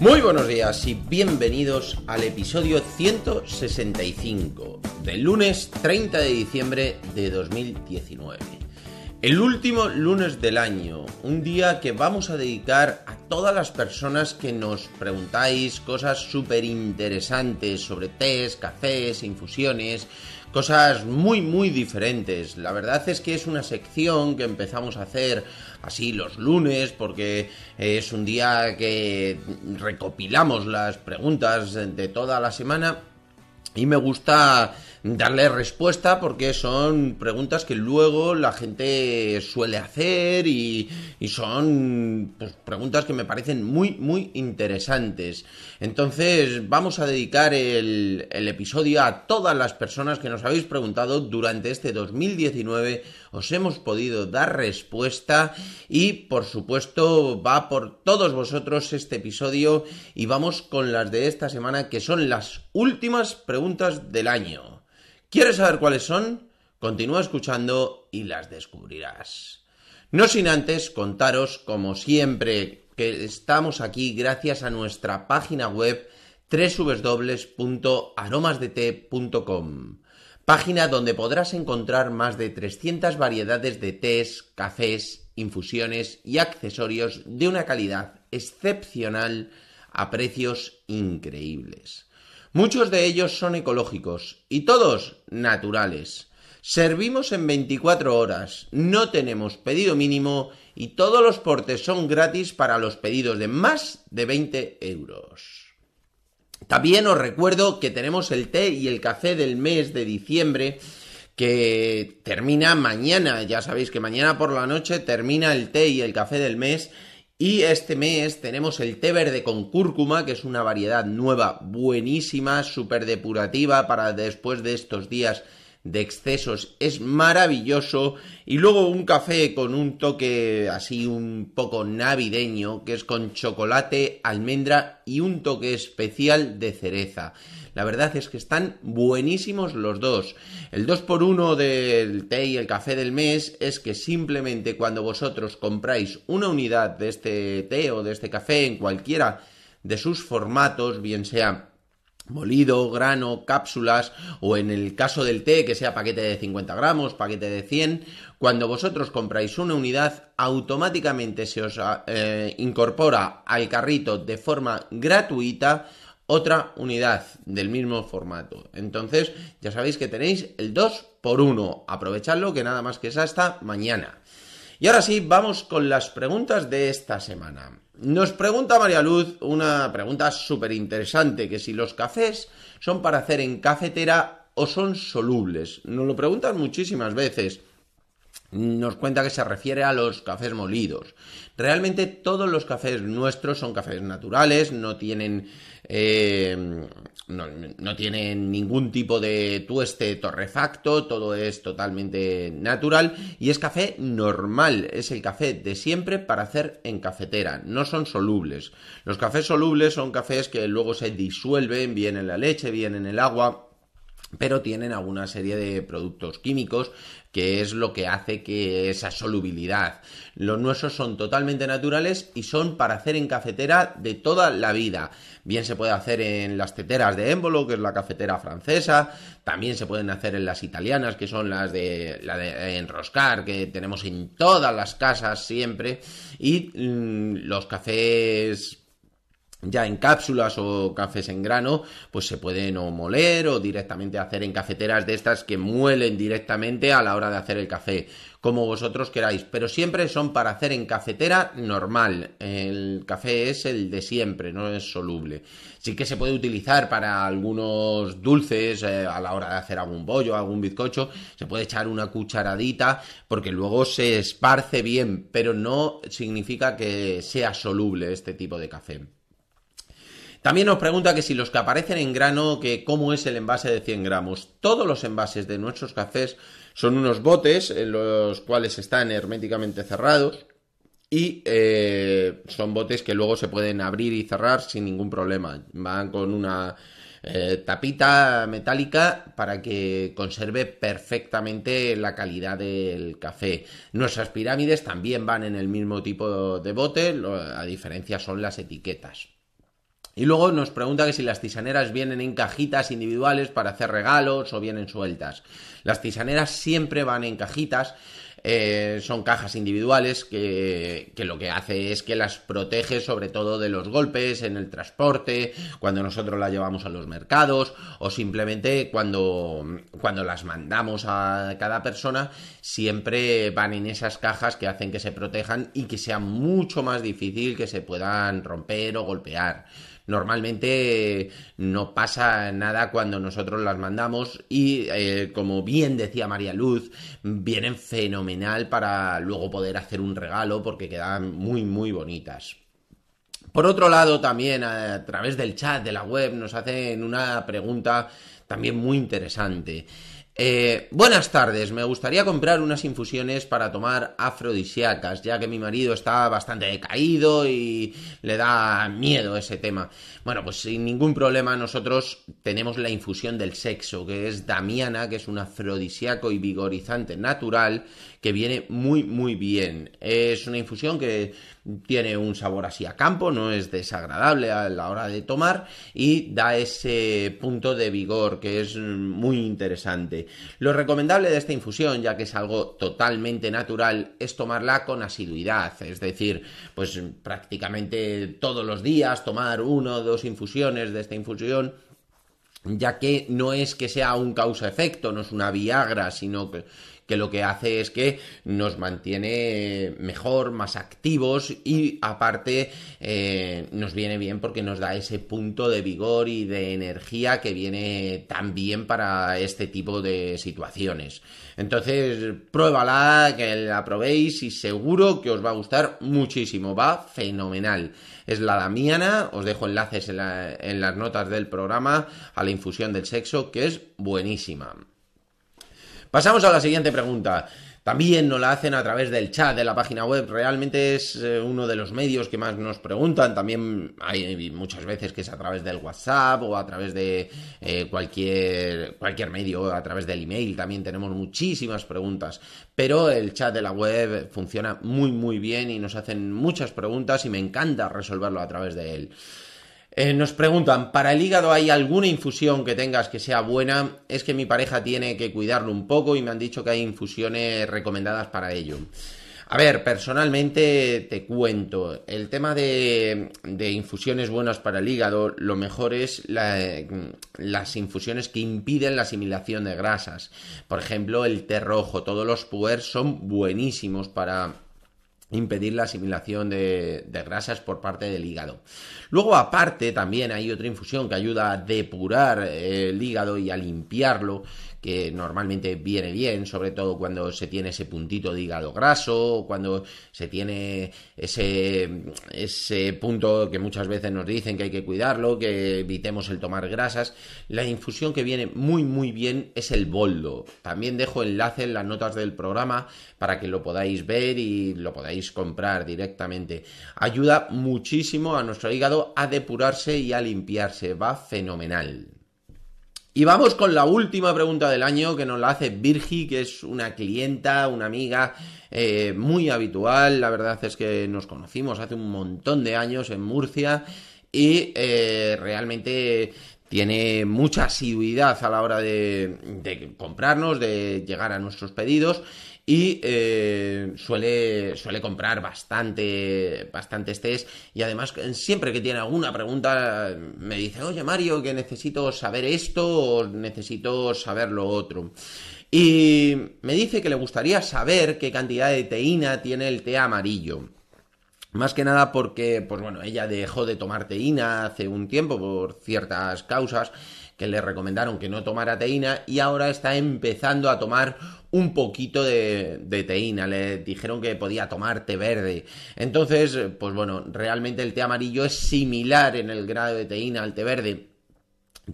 Muy buenos días y bienvenidos al episodio 165 del lunes 30 de diciembre de 2019. El último lunes del año, un día que vamos a dedicar a todas las personas que nos preguntáis cosas súper interesantes sobre tés, cafés, infusiones, cosas muy muy diferentes. La verdad es que es una sección que empezamos a hacer así los lunes porque es un día que recopilamos las preguntas de toda la semana y me gusta darle respuesta porque son preguntas que luego la gente suele hacer y, son pues, preguntas que me parecen muy, muy interesantes. Entonces vamos a dedicar el, el episodio a todas las personas que nos habéis preguntado durante este 2019. Os hemos podido dar respuesta y por supuesto va por todos vosotros este episodio y vamos con las de esta semana que son las últimas preguntas del año. ¿Quieres saber cuáles son? Continúa escuchando y las descubrirás. No sin antes contaros, como siempre, que estamos aquí gracias a nuestra página web www.aromasdete.com, página donde podrás encontrar más de 300 variedades de tés, cafés, infusiones y accesorios de una calidad excepcional a precios increíbles. Muchos de ellos son ecológicos y todos naturales. Servimos en 24 horas, no tenemos pedido mínimo y todos los portes son gratis para los pedidos de más de 20 euros. También os recuerdo que tenemos el té y el café del mes de diciembre que termina mañana. Ya sabéis que mañana por la noche termina el té y el café del mes y este mes tenemos el té verde con cúrcuma, que es una variedad nueva, buenísima, súper depurativa para después de estos días de excesos. Es maravilloso. Y luego un café con un toque así un poco navideño, que es con chocolate, almendra y un toque especial de cereza. La verdad es que están buenísimos los dos. El 2x1 del té y el café del mes es que simplemente cuando vosotros compráis una unidad de este té o de este café en cualquiera de sus formatos, bien sea molido, grano, cápsulas o en el caso del té que sea paquete de 50 gramos, paquete de 100, cuando vosotros compráis una unidad automáticamente se os eh, incorpora al carrito de forma gratuita otra unidad del mismo formato. Entonces, ya sabéis que tenéis el 2 por 1. Aprovechadlo que nada más que es hasta mañana. Y ahora sí, vamos con las preguntas de esta semana. Nos pregunta María Luz una pregunta súper interesante, que si los cafés son para hacer en cafetera o son solubles. Nos lo preguntan muchísimas veces nos cuenta que se refiere a los cafés molidos. Realmente todos los cafés nuestros son cafés naturales, no tienen, eh, no, tienen ningún tipo de tueste torrefacto, todo es totalmente natural y es café normal, es el café de siempre para hacer en cafetera, no son solubles. Los cafés solubles son cafés que luego se disuelven bien en la leche, bien en el agua pero tienen alguna serie de productos químicos que es lo que hace que esa solubilidad. Los nuestros son totalmente naturales y son para hacer en cafetera de toda la vida. Bien se puede hacer en las teteras de émbolo, que es la cafetera francesa, también se pueden hacer en las italianas, que son las de la de enroscar, que tenemos en todas las casas siempre, y mm, los cafés ya en cápsulas o cafés en grano, pues se pueden o moler o directamente hacer en cafeteras de estas que muelen directamente a la hora de hacer el café, como vosotros queráis, pero siempre son para hacer en cafetera normal. El café es el de siempre, no es soluble. Sí que se puede utilizar para algunos dulces eh, a la hora de hacer algún bollo, algún bizcocho, se puede echar una cucharadita porque luego se esparce bien, pero no significa que sea soluble este tipo de café. También nos pregunta que si los que aparecen en grano, que cómo es el envase de 100 gramos. Todos los envases de nuestros cafés son unos botes en los cuales están herméticamente cerrados y eh, son botes que luego se pueden abrir y cerrar sin ningún problema. Van con una eh, tapita metálica para que conserve perfectamente la calidad del café. Nuestras pirámides también van en el mismo tipo de bote, a diferencia son las etiquetas. Y luego nos pregunta que si las tisaneras vienen en cajitas individuales para hacer regalos o vienen sueltas. Las tisaneras siempre van en cajitas. Eh, son cajas individuales que, que, lo que hace es que las protege sobre todo de los golpes en el transporte, cuando nosotros las llevamos a los mercados o simplemente cuando, cuando las mandamos a cada persona, siempre van en esas cajas que hacen que se protejan y que sea mucho más difícil que se puedan romper o golpear. Normalmente no pasa nada cuando nosotros las mandamos y eh, como bien decía María Luz, vienen fenomenal para luego poder hacer un regalo porque quedan muy muy bonitas. Por otro lado, también a través del chat de la web nos hacen una pregunta también muy interesante. Eh, buenas tardes, me gustaría comprar unas infusiones para tomar afrodisíacas, ya que mi marido está bastante decaído y le da miedo ese tema. Bueno, pues sin ningún problema nosotros tenemos la infusión del sexo, que es Damiana, que es un afrodisíaco y vigorizante natural que viene muy muy bien. Es una infusión que tiene un sabor así a campo, no es desagradable a la hora de tomar y da ese punto de vigor que es muy interesante. Lo recomendable de esta infusión, ya que es algo totalmente natural, es tomarla con asiduidad, es decir, pues prácticamente todos los días tomar uno o dos infusiones de esta infusión ya que no es que sea un causa-efecto, no es una Viagra, sino que que lo que hace es que nos mantiene mejor, más activos y aparte eh, nos viene bien porque nos da ese punto de vigor y de energía que viene tan bien para este tipo de situaciones. Entonces, pruébala, que la probéis y seguro que os va a gustar muchísimo, va fenomenal. Es la Damiana, os dejo enlaces en, en las notas del programa a la infusión del sexo, que es buenísima. Pasamos a la siguiente pregunta. También nos la hacen a través del chat de la página web. Realmente es eh, uno de los medios que más nos preguntan. También hay muchas veces que es a través del WhatsApp o a través de eh, cualquier, cualquier medio, a través del email. También tenemos muchísimas preguntas. Pero el chat de la web funciona muy, muy bien y nos hacen muchas preguntas y me encanta resolverlo a través de él. Eh, nos preguntan, ¿para el hígado hay alguna infusión que tengas que sea buena? Es que mi pareja tiene que cuidarlo un poco y me han dicho que hay infusiones recomendadas para ello. A ver, personalmente te cuento, el tema de, infusiones buenas para el hígado, lo mejor es las infusiones que impiden la asimilación de grasas. Por ejemplo, el té rojo, todos los puers son buenísimos para impedir la asimilación de, grasas por parte del hígado. Luego, aparte, también hay otra infusión que ayuda a depurar el hígado y a limpiarlo, que normalmente viene bien, sobre todo cuando se tiene ese puntito de hígado graso, cuando se tiene ese, ese punto que muchas veces nos dicen que hay que cuidarlo, que evitemos el tomar grasas. La infusión que viene muy muy bien es el boldo. También dejo enlace en las notas del programa para que lo podáis ver y lo podáis comprar directamente. Ayuda muchísimo a nuestro hígado a depurarse y a limpiarse. Va fenomenal. Y vamos con la última pregunta del año que nos la hace Virgi, que es una clienta, una amiga eh, muy habitual. La verdad es que nos conocimos hace un montón de años en Murcia y eh, realmente tiene mucha asiduidad a la hora de, de comprarnos, de llegar a nuestros pedidos y eh, suele, suele comprar bastante, bastantes test y además siempre que tiene alguna pregunta me dice, oye Mario, que necesito saber esto o necesito saber lo otro. Y me dice que le gustaría saber qué cantidad de teína tiene el té amarillo. Más que nada porque, pues bueno, ella dejó de tomar teína hace un tiempo por ciertas causas que le recomendaron que no tomara teína y ahora está empezando a tomar un poquito de, teína. Le dijeron que podía tomar té verde. Entonces, pues bueno, realmente el té amarillo es similar en el grado de teína al té verde.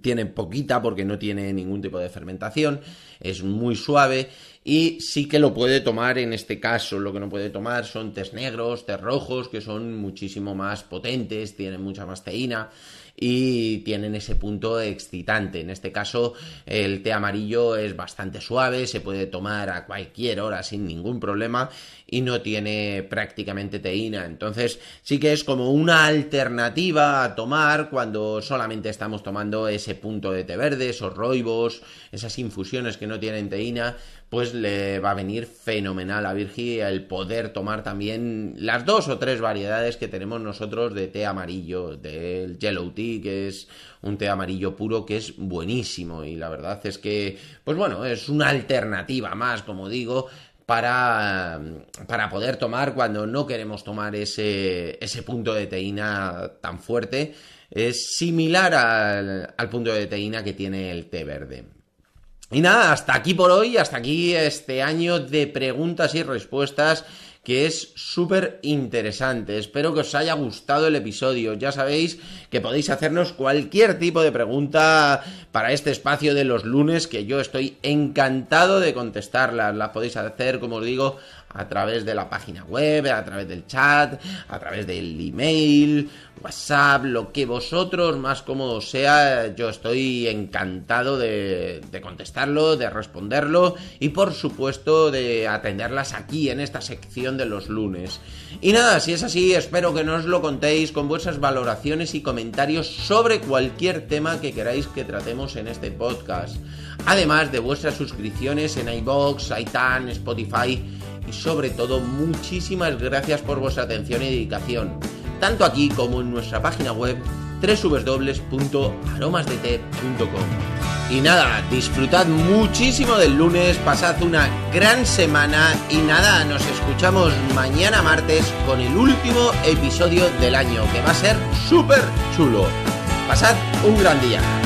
Tiene poquita porque no tiene ningún tipo de fermentación, es muy suave y sí que lo puede tomar en este caso. Lo que no puede tomar son tés negros, tés rojos, que son muchísimo más potentes, tienen mucha más teína y tienen ese punto excitante. En este caso, el té amarillo es bastante suave, se puede tomar a cualquier hora sin ningún problema y no tiene prácticamente teína. Entonces, sí que es como una alternativa a tomar cuando solamente estamos tomando ese punto de té verde, esos roibos, esas infusiones que no tienen teína, pues le va a venir fenomenal a Virgi el poder tomar también las dos o tres variedades que tenemos nosotros de té amarillo, del yellow tea, que es un té amarillo puro que es buenísimo y la verdad es que, pues bueno, es una alternativa más, como digo, para, para poder tomar cuando no queremos tomar ese, ese punto de teína tan fuerte. Es similar al, al punto de teína que tiene el té verde. Y nada, hasta aquí por hoy, hasta aquí este año de preguntas y respuestas que es súper interesante. Espero que os haya gustado el episodio. Ya sabéis que podéis hacernos cualquier tipo de pregunta para este espacio de los lunes, que yo estoy encantado de contestarlas. Las podéis hacer, como os digo, a través de la página web, a través del chat, a través del email, WhatsApp, lo que vosotros más cómodo sea, yo estoy encantado de, contestarlo, de responderlo y por supuesto de atenderlas aquí en esta sección de los lunes. Y nada, si es así, espero que nos lo contéis con vuestras valoraciones y comentarios sobre cualquier tema que queráis que tratemos en este podcast. Además de vuestras suscripciones en iBox, iTunes, Spotify y sobre todo muchísimas gracias por vuestra atención y dedicación, tanto aquí como en nuestra página web www.aromasdete.com. Y nada, disfrutad muchísimo del lunes, pasad una gran semana y nada, nos escuchamos mañana martes con el último episodio del año, que va a ser súper chulo. Pasad un gran día.